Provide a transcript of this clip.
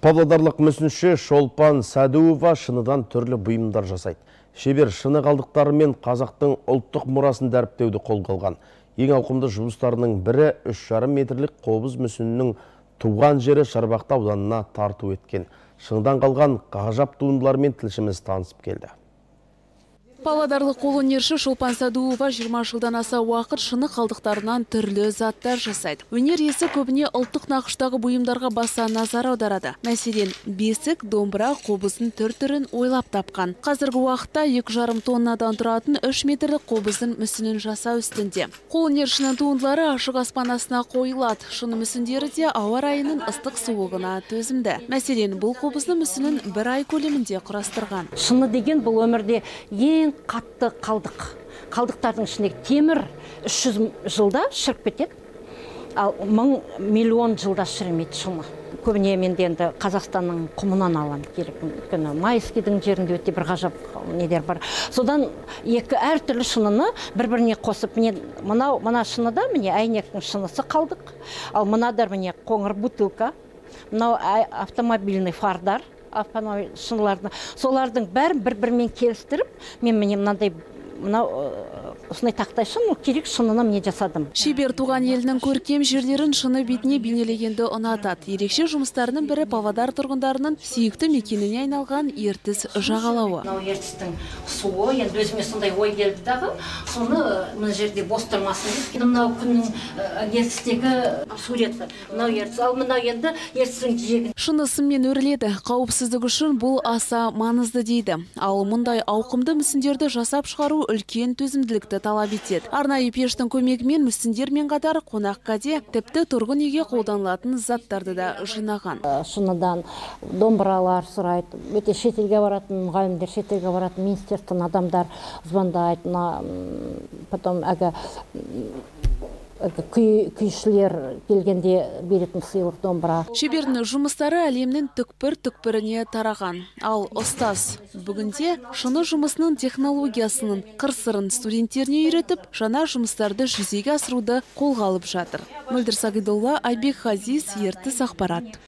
Павлодарлық мүсінші Шолпан Сәдуова шыныдан түрлі бұйымдар жасайды. Шебер шыны қалдықтарымен қазақтың ұлттық мұрасын дәріптеуді қолға алған. Ең ауқымды жұмыстарының бірі 3,5 метрлік қобыз мүсінінің туған жері Шарбақты ауданына тарту еткен. Шыныдан қалған ғажап туындылармен тілшіміз танысып келді. Павлодарлық қолөнерші Шолпан Садуова 20 жылдан аса уақыт шыны қалдықтарынан түрлі заттар жасайды. Өнер иесі көбіне ұлттық нақыштағы бұйымдарға баса назар аударады. Мәселен, бесік, домбыра, қобыздың түр-түрін ойлап тапқан. Қазіргі уақытта 2,5 тоннадан тұратын 3 метрлік қобыздың мүсінін жасау үстінде. Қолөнершінің туындылары ашық аспан астына қойылады. Шыны мүсіндері де ауа райының ыстық суығына төзімді. Мәселен, бұл қобыздың мүсінін бір ай көлемінде құрастырған. Шыны деген бұл өмірде ең қатты қалдық. Қалдықтардың ішіндегі темір 300 жылда шіріп кетеді. Ал мың миллион жылда шірімейді шыны көбіне мен енді қазақстанның құмынан аламын керек. Өйткені майскийдің жерінде өте бір ғажап недер бар. Содан екі әртүрлі шыныны бір біріне қосып міне мынау мына шыныда міне әйнектің шынысы қалдық. Ал мынада міне қоңыр бутылка. Мынау автомобильный фардар автомобиль шыныларды солардың бәрін бір бірімен келістіріп мен міне мынандай мынау осындай тақтай шын керек шынына міне жасадым. Шебер туған елінің көркем жерлерін шыны бетіне бейнелегенді ұнатады. Ерекше жұмыстарының бірі павлодар тұрғындарының сүйікті мекеніне айналған ертіс жағалауы. Мынау ертістің суы енді өзіме сондай ой келді дағы. Соны мына жерде бос тұрмасын деп мынау күннің ертістегі суреті. Мынау ертіс ал мынау енді ертістің жиегін. Шыны сыммен өріледі. Қауіпсіздік үшін бұл аса маңызды дейді. Ал мұндай ауқымды мүсіндерді жасап шығару үлкен төзімділікті талап етеді. Арнайы пештің көмегімен мүсіндермен қатар қонақ кәде тіпті тұрғын үйге қолданылатын заттарды да жинаған. Шыныдан домбыралар сұрайды өте шетелге баратын мұғалімдер шетелге баратын министерстводан адамдар звондайды потом әлгі күйшілер келгенде беретін сыйлық домбыра. Шебердің жұмыстары әлемнің түкпір түкпіріне тараған. Ал ұстаз бүгінде шыны жұмысының технологиясының қыр сырын студенттеріне үйретіп жаңа жұмыстарды жүзеге асыруды қолға алып жатыр. Мөлдір сағидолла айбек хазиз ертіс ақпарат.